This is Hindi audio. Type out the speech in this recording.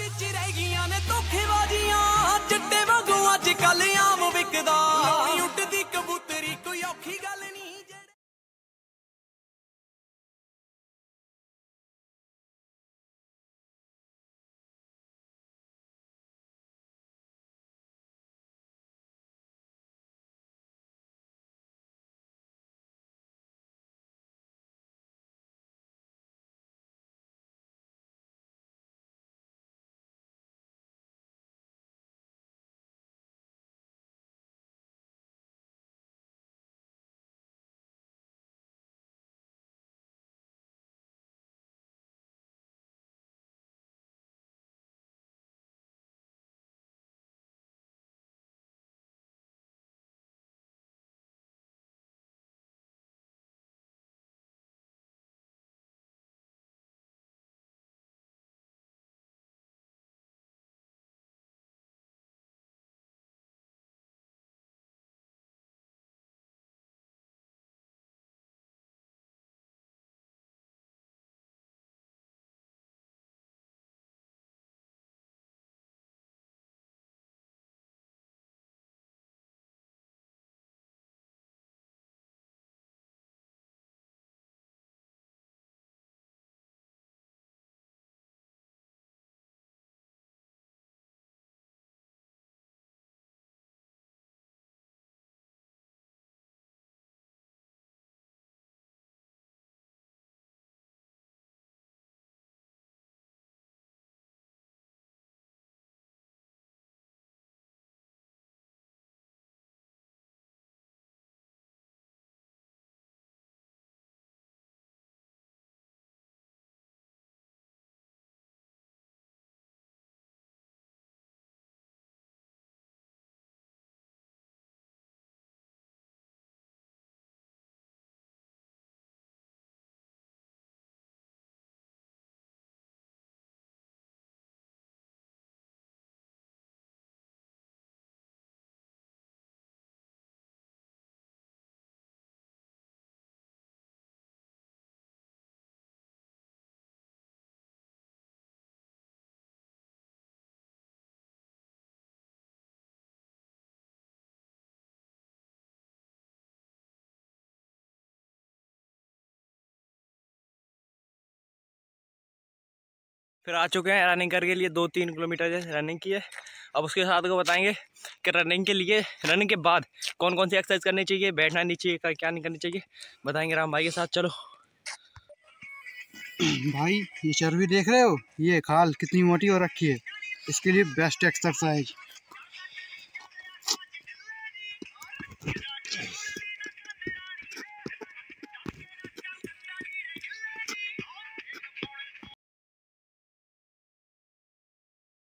ਵਿੱਚ ਰਹਿ ਗਈਆਂ ਨੇ ਧੋਖੇਬਾਜ਼ੀਆਂ ਚਿੱਟੇ फिर आ चुके हैं रनिंग करके लिए दो तीन किलोमीटर जैसे रनिंग की है। अब उसके साथ को बताएँगे कि रनिंग के लिए रनिंग के बाद कौन कौन सी एक्सरसाइज करनी चाहिए, बैठना नहीं चाहिए क्या नहीं करनी चाहिए, बताएँगे राम भाई के साथ, चलो। भाई, ये चर्बी देख रहे हो? ये खाल कितनी मोटी हो रखी है। इसके लिए बेस्ट एक्सरसाइज